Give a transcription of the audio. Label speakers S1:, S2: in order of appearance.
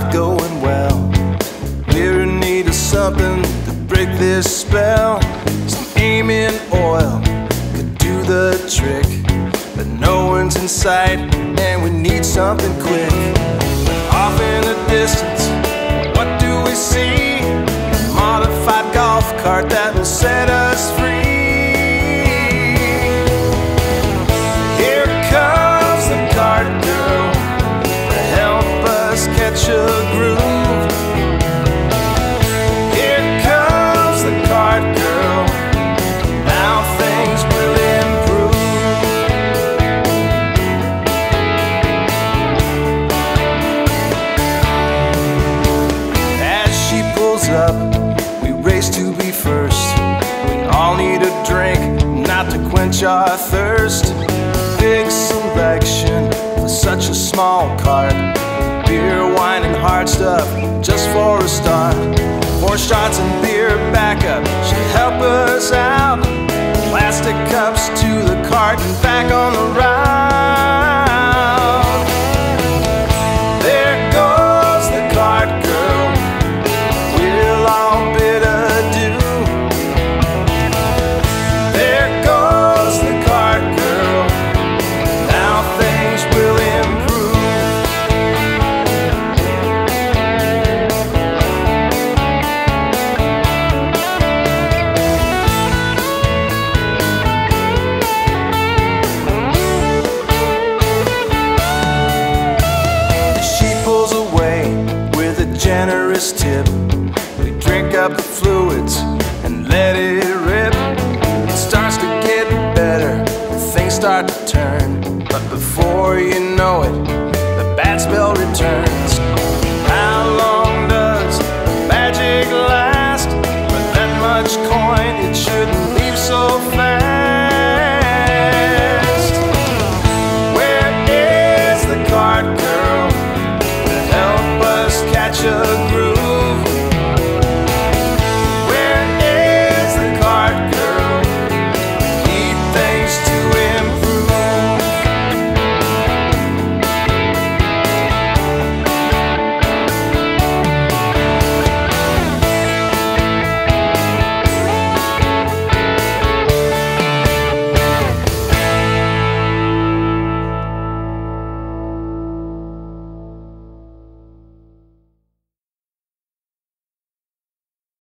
S1: not going well. We're in need of something to break this spell. Some aim in oil could do the trick. But no one's in sight, and we need something quick. Off in the distance, what do we see? A modified golf cart that will set up. Up, we race to be first. We all need a drink, not to quench our thirst. Big selection for such a small cart. Beer, wine, and hard stuff just for a start. Four shots and beer backup should help us out. Plastic cups to the cart and back on the route. Generous tip. We drink up the fluids and let it rip. It starts to get better, things start to turn. But before you know it, the bad spell returns.